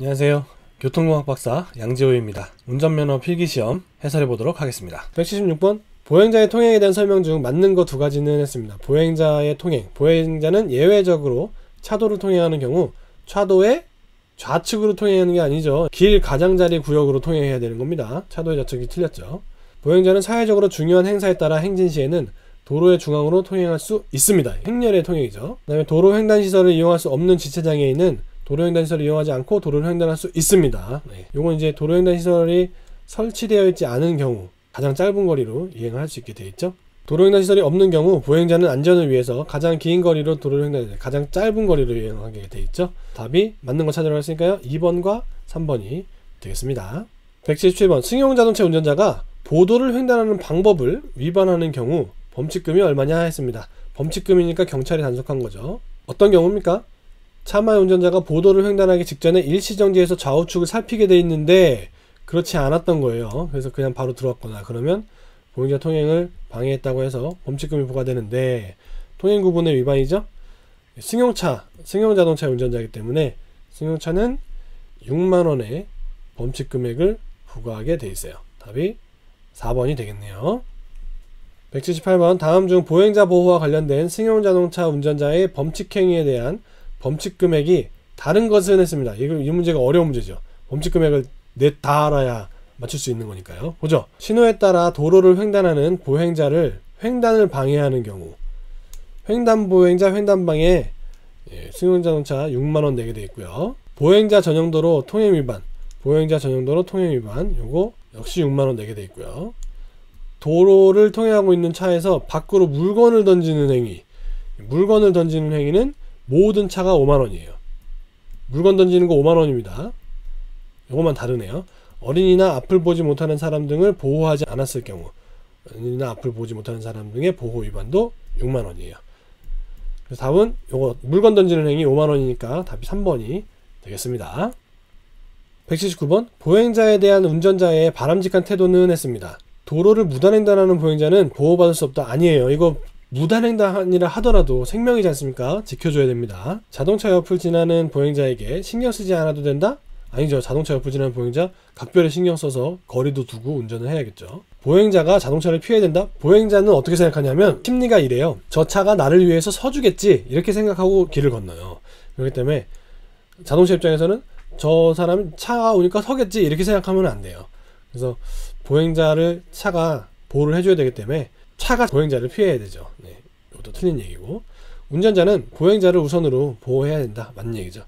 안녕하세요. 교통공학 박사 양지호입니다. 운전면허 필기시험 해설해 보도록 하겠습니다. 176번 보행자의 통행에 대한 설명 중 맞는 거 두 가지는 했습니다. 보행자의 통행. 보행자는 예외적으로 차도를 통행하는 경우 차도의 좌측으로 통행하는 게 아니죠. 길 가장자리 구역으로 통행해야 되는 겁니다. 차도의 좌측이 틀렸죠. 보행자는 사회적으로 중요한 행사에 따라 행진 시에는 도로의 중앙으로 통행할 수 있습니다. 행렬의 통행이죠. 그 다음에 도로 횡단 시설을 이용할 수 없는 지체장애인은 도로 횡단 시설을 이용하지 않고 도로를 횡단할 수 있습니다. 네. 요건 이제 도로 횡단 시설이 설치되어 있지 않은 경우 가장 짧은 거리로 이행을 할 수 있게 되어 있죠. 도로 횡단 시설이 없는 경우 보행자는 안전을 위해서 가장 긴 거리로 도로를 돼. 가장 짧은 거리로 이행하게 되어 있죠. 답이 맞는 거 찾으러 했으니까요. 2번과 3번이 되겠습니다. 177번 승용자동차 운전자가 보도를 횡단하는 방법을 위반하는 경우 범칙금이 얼마냐 했습니다. 범칙금이니까 경찰이 단속한 거죠. 어떤 경우입니까? 차마 운전자가 보도를 횡단하기 직전에 일시정지해서 좌우측을 살피게 돼 있는데 그렇지 않았던 거예요. 그래서 그냥 바로 들어왔거나 그러면 보행자 통행을 방해했다고 해서 범칙금이 부과되는데 통행 구분의 위반이죠. 승용차, 승용자동차 운전자이기 때문에 승용차는 6만 원의 범칙 금액을 부과하게 돼 있어요. 답이 4번이 되겠네요. 178번 다음 중 보행자 보호와 관련된 승용자동차 운전자의 범칙 행위에 대한 범칙 금액이 다른 것은 했습니다. 이, 이 문제가 어려운 문제죠. 범칙 금액을 넷다 알아야 맞출 수 있는 거니까요. 보죠. 신호에 따라 도로를 횡단하는 보행자를 횡단을 방해하는 경우 횡단 보행자 횡단 방해 예, 승용자동차 6만 원 내게 돼 있고요. 보행자 전용도로 통행 위반 보행자 전용도로 통행 위반 요거 역시 6만 원 내게 돼 있고요. 도로를 통행하고 있는 차에서 밖으로 물건을 던지는 행위 물건을 던지는 행위는 모든 차가 5만 원이에요. 물건 던지는 거 5만 원입니다. 요것만 다르네요. 어린이나 앞을 보지 못하는 사람 등을 보호하지 않았을 경우 어린이나 앞을 보지 못하는 사람 등의 보호 위반도 6만 원이에요. 그래서 답은 요거 물건 던지는 행위 5만 원이니까 답이 3번이 되겠습니다. 179번 보행자에 대한 운전자의 바람직한 태도는 했습니다. 도로를 무단횡단하는 보행자는 보호받을 수 없다 아니에요. 이거 무단횡단이라 하더라도 생명이지 않습니까? 지켜줘야 됩니다. 자동차 옆을 지나는 보행자에게 신경 쓰지 않아도 된다? 아니죠. 자동차 옆을 지나는 보행자 각별히 신경 써서 거리도 두고 운전을 해야겠죠. 보행자가 자동차를 피해야 된다? 보행자는 어떻게 생각하냐면 심리가 이래요. 저 차가 나를 위해서 서주겠지 이렇게 생각하고 길을 건너요. 그렇기 때문에 자동차 입장에서는 저 사람이 차가 오니까 서겠지 이렇게 생각하면 안 돼요. 그래서 보행자를 차가 보호를 해줘야 되기 때문에 차가 보행자를 피해야 되죠. 네, 이것도 틀린 얘기고 운전자는 보행자를 우선으로 보호해야 된다. 맞는 얘기죠.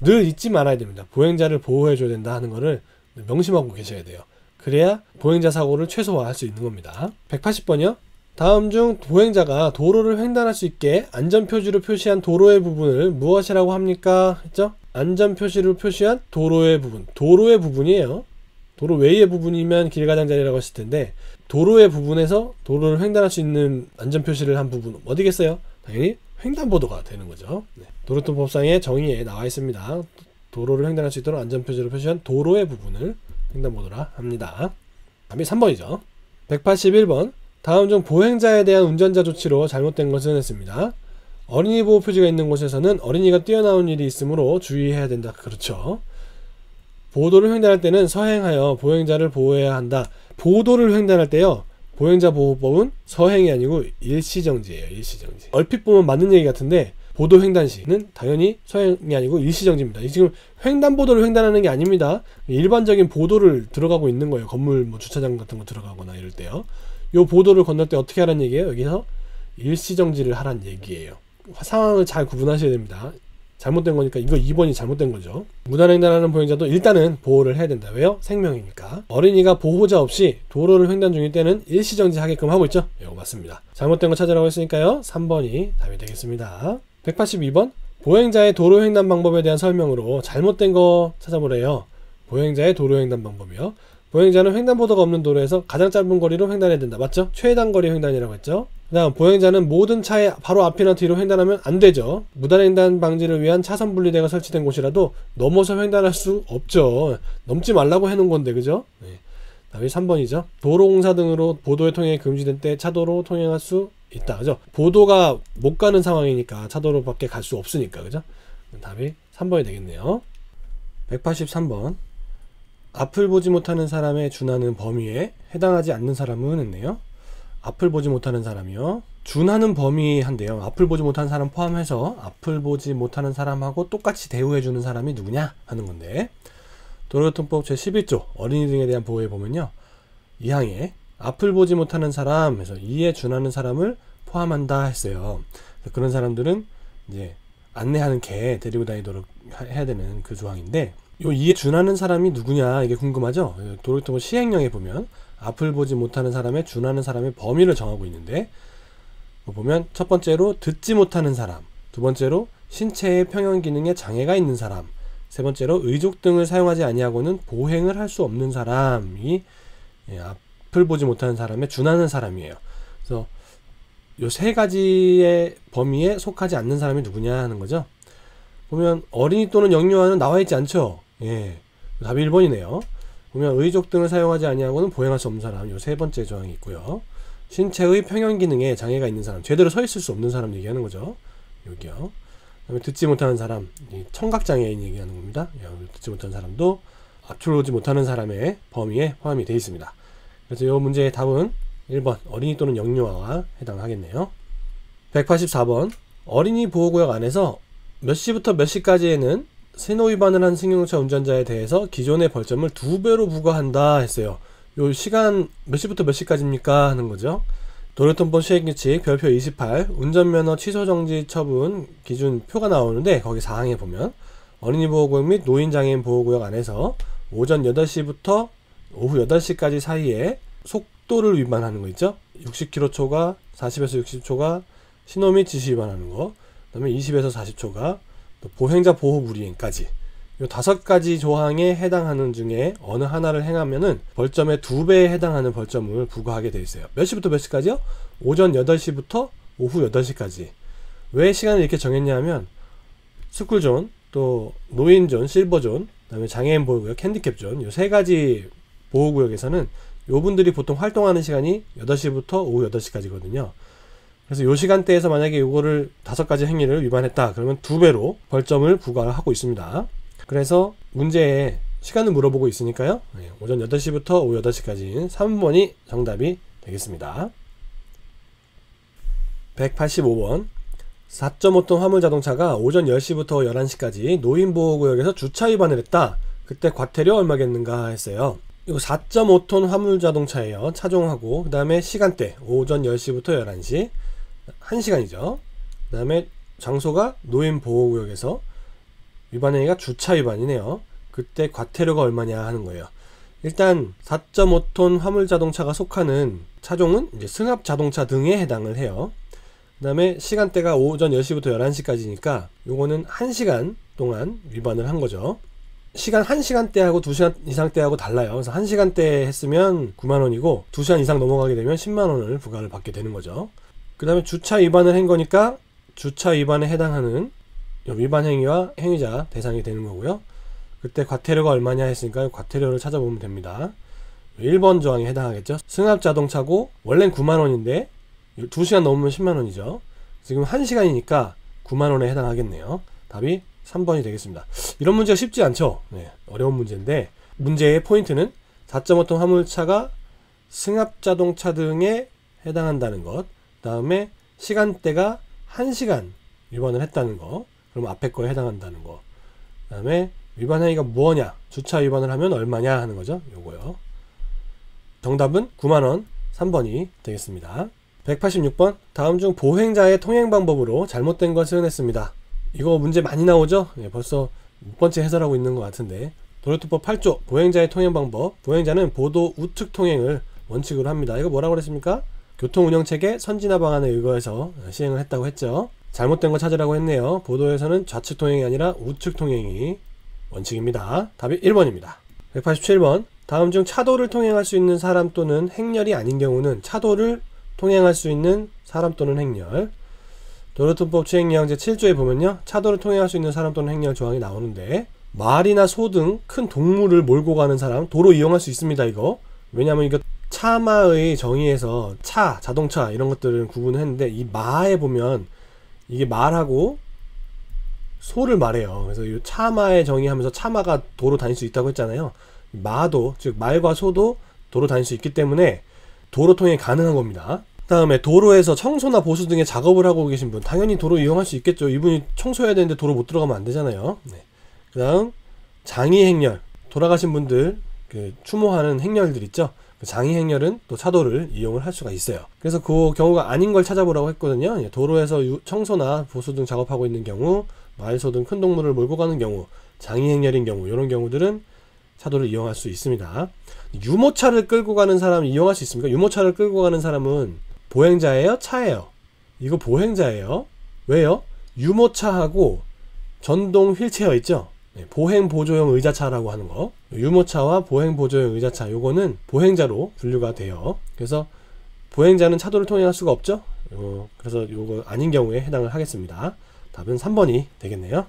늘 잊지 말아야 됩니다. 보행자를 보호해줘야 된다 하는 거를 명심하고 계셔야 돼요. 그래야 보행자 사고를 최소화할 수 있는 겁니다. 180번이요. 다음 중 보행자가 도로를 횡단할 수 있게 안전표지로 표시한 도로의 부분을 무엇이라고 합니까? 했죠? 안전표시로 표시한 도로의 부분. 도로의 부분이에요. 도로 외의 부분이면 길가장자리라고 했을 텐데 도로의 부분에서 도로를 횡단할 수 있는 안전 표시를 한 부분 어디겠어요? 당연히 횡단보도가 되는 거죠. 네. 도로통법상의 정의에 나와 있습니다. 도로를 횡단할 수 있도록 안전 표시로 표시한 도로의 부분을 횡단보도라 합니다. 답이 3번이죠. 181번 다음 중 보행자에 대한 운전자 조치로 잘못된 것은 했습니다. 어린이 보호 표지가 있는 곳에서는 어린이가 뛰어나온 일이 있으므로 주의해야 된다. 그렇죠. 보도를 횡단할 때는 서행하여 보행자를 보호해야 한다. 보도를 횡단할 때요. 보행자 보호법은 서행이 아니고 일시정지예요. 일시정지. 얼핏 보면 맞는 얘기 같은데 보도 횡단 시는 당연히 서행이 아니고 일시정지입니다. 지금 횡단 보도를 횡단하는 게 아닙니다. 일반적인 보도를 들어가고 있는 거예요. 건물 뭐 주차장 같은 거 들어가거나 이럴 때요. 요 보도를 건널 때 어떻게 하라는 얘기예요? 여기서 일시정지를 하란 얘기예요. 상황을 잘 구분하셔야 됩니다. 잘못된 거니까 이거 2번이 잘못된 거죠. 무단횡단하는 보행자도 일단은 보호를 해야 된다. 왜요? 생명이니까. 어린이가 보호자 없이 도로를 횡단 중일 때는 일시정지 하게끔 하고 있죠. 이거 맞습니다. 잘못된 거 찾으라고 했으니까요. 3번이 답이 되겠습니다. 182번 보행자의 도로 횡단 방법에 대한 설명으로 잘못된 거 찾아보래요. 보행자의 도로 횡단 방법이요. 보행자는 횡단보도가 없는 도로에서 가장 짧은 거리로 횡단해야 된다. 맞죠? 최단 거리 횡단이라고 했죠. 그 다음 보행자는 모든 차의 바로 앞이나 뒤로 횡단하면 안 되죠. 무단횡단 방지를 위한 차선 분리대가 설치된 곳이라도 넘어서 횡단할 수 없죠. 넘지 말라고 해놓은 건데 그죠? 네. 다음이 3번이죠. 도로공사 등으로 보도의 통행이 금지된 때 차도로 통행할 수 있다. 그죠? 보도가 못 가는 상황이니까 차도로 밖에 갈 수 없으니까 그죠? 답이 3번이 되겠네요. 183번 앞을 보지 못하는 사람에 준하는 범위에 해당하지 않는 사람은 했네요. 앞을 보지 못하는 사람이요. 준하는 범위 한데요. 앞을 보지 못하는 사람 포함해서 앞을 보지 못하는 사람하고 똑같이 대우해주는 사람이 누구냐 하는 건데 도로교통법 제11조 어린이 등에 대한 보호에 보면요. 이 항에 앞을 보지 못하는 사람에서 이에 준하는 사람을 포함한다 했어요. 그런 사람들은 이제 안내하는 개 데리고 다니도록 해야 되는 그 조항인데 요 이에 준하는 사람이 누구냐 이게 궁금하죠? 도로교통법 시행령에 보면 앞을 보지 못하는 사람에 준하는 사람의 범위를 정하고 있는데 뭐 보면 첫 번째로 듣지 못하는 사람, 두 번째로 신체의 평형 기능에 장애가 있는 사람, 세 번째로 의족 등을 사용하지 아니하고는 보행을 할 수 없는 사람이 예, 앞을 보지 못하는 사람에 준하는 사람이에요. 그래서 요 세 가지의 범위에 속하지 않는 사람이 누구냐 하는 거죠. 보면 어린이 또는 영유아는 나와 있지 않죠. 예. 답이 1번이네요. 보면 의족 등을 사용하지 아니하고는 보행할 수 없는 사람 요 세 번째 조항이 있고요. 신체의 평형 기능에 장애가 있는 사람, 제대로 서 있을 수 없는 사람 얘기하는 거죠. 여기요. 그다음에 듣지 못하는 사람, 청각 장애인 얘기하는 겁니다. 듣지 못하는 사람도 앞으로 오지 못하는 사람의 범위에 포함이 되어 있습니다. 그래서 이 문제의 답은 1번 어린이 또는 영유아와 해당하겠네요. 184번 어린이 보호구역 안에서 몇 시부터 몇 시까지에는 신호 위반을 한 승용차 운전자에 대해서 기존의 벌점을 두 배로 부과한다 했어요. 요 시간 몇 시부터 몇 시까지입니까 하는 거죠. 도로통법 시행규칙 별표 28 운전면허 취소 정지 처분 기준 표가 나오는데 거기 사항에 보면 어린이 보호구역 및 노인장애인 보호구역 안에서 오전 8시부터 오후 8시까지 사이에 속도를 위반하는 거 있죠? 60km 초과 40에서 60초가 신호 및 지시 위반하는 거 그다음에 20에서 40초가 보행자 보호 불이행까지 이 다섯 가지 조항에 해당하는 중에 어느 하나를 행하면은 벌점의 두 배에 해당하는 벌점을 부과하게 되어 있어요. 몇 시부터 몇 시까지요? 오전 8시부터 오후 8시까지. 왜 시간을 이렇게 정했냐면 스쿨존, 또 노인존, 실버존, 그다음에 장애인 보호구역, 핸디캡존 이 세 가지 보호구역에서는 요분들이 보통 활동하는 시간이 8시부터 오후 8시까지거든요. 그래서 요 시간대에서 만약에 요거를 다섯 가지 행위를 위반했다 그러면 두 배로 벌점을 부과하고 있습니다. 그래서 문제에 시간을 물어보고 있으니까요. 네, 오전 8시부터 오후 8시까지인 3번이 정답이 되겠습니다. 185번 4.5톤 화물 자동차가 오전 10시부터 11시까지 노인보호구역에서 주차 위반을 했다. 그때 과태료 얼마겠는가 했어요. 이거 4.5톤 화물 자동차예요. 차종하고 그 다음에 시간대 오전 10시부터 11시 1시간이죠. 그 다음에 장소가 노인보호구역에서 위반 행위가 주차 위반이네요. 그때 과태료가 얼마냐 하는 거예요. 일단 4.5톤 화물 자동차가 속하는 차종은 이제 승합 자동차 등에 해당을 해요. 그 다음에 시간대가 오전 10시부터 11시까지니까 요거는 1시간 동안 위반을 한 거죠. 시간 1시간대하고 2시간 이상대하고 달라요. 그래서 1시간대 했으면 9만원이고 2시간 이상 넘어가게 되면 10만원을 부과를 받게 되는 거죠. 그 다음에 주차 위반을 한 거니까 주차 위반에 해당하는 위반 행위와 행위자 대상이 되는 거고요. 그때 과태료가 얼마냐 했으니까 과태료를 찾아보면 됩니다. 1번 조항에 해당하겠죠. 승합 자동차고 원래는 9만 원인데 2시간 넘으면 10만 원이죠. 지금 1시간이니까 9만 원에 해당하겠네요. 답이 3번이 되겠습니다. 이런 문제가 쉽지 않죠. 네, 어려운 문제인데 문제의 포인트는 4.5톤 화물차가 승합 자동차 등에 해당한다는 것. 다음에 시간대가 1시간 위반을 했다는 것. 그럼 앞에 거에 해당한다는 거. 그 다음에 위반 행위가 뭐냐? 주차 위반을 하면 얼마냐 하는 거죠. 요거요. 정답은 9만 원 3번이 되겠습니다. 186번 다음 중 보행자의 통행 방법으로 잘못된 것은 했습니다. 이거 문제 많이 나오죠? 네, 벌써 두 번째 해설하고 있는 것 같은데 도로교법 8조 보행자의 통행 방법 보행자는 보도 우측 통행을 원칙으로 합니다. 이거 뭐라고 그랬습니까? 교통운영체계 선진화 방안에 의거해서 시행을 했다고 했죠. 잘못된 거 찾으라고 했네요. 보도에서는 좌측 통행이 아니라 우측 통행이 원칙입니다. 답이 1번입니다. 187번 다음 중 차도를 통행할 수 있는 사람 또는 행렬이 아닌 경우는 차도를 통행할 수 있는 사람 또는 행렬 도로통법 추행령 제7조에 보면요 차도를 통행할 수 있는 사람 또는 행렬 조항이 나오는데 말이나 소 등 큰 동물을 몰고 가는 사람 도로 이용할 수 있습니다 이거 왜냐하면 이거 차마의 정의에서 차 자동차 이런 것들을 구분했는데 이 마에 보면 이게 말하고 소를 말해요. 그래서 이 차마에 정의하면서 차마가 도로 다닐 수 있다고 했잖아요. 마도 즉 말과 소도 도로 다닐 수 있기 때문에 도로 통행이 가능한 겁니다. 그다음에 도로에서 청소나 보수 등의 작업을 하고 계신 분 당연히 도로 이용할 수 있겠죠. 이분이 청소해야 되는데 도로 못 들어가면 안 되잖아요. 네. 그다음 장의 행렬 돌아가신 분들 그 추모하는 행렬들 있죠. 그 장의 행렬은 또 차도를 이용을 할 수가 있어요. 그래서 그 경우가 아닌 걸 찾아보라고 했거든요. 예, 도로에서 유- 청소나 보수 등 작업하고 있는 경우, 말소 등 큰 동물을 몰고 가는 경우, 장의 행렬인 경우 이런 경우들은 차도를 이용할 수 있습니다. 유모차를 끌고 가는 사람 이용할 수 있습니까? 유모차를 끌고 가는 사람은 보행자예요? 차예요? 이거 보행자예요. 왜요? 유모차하고 전동 휠체어 있죠? 네, 보행 보조용 의자차라고 하는 거. 유모차와 보행 보조용 의자차 요거는 보행자로 분류가 돼요. 그래서 보행자는 차도를 통행할 수가 없죠. 어, 그래서 요거 아닌 경우에 해당을 하겠습니다. 답은 3번이 되겠네요.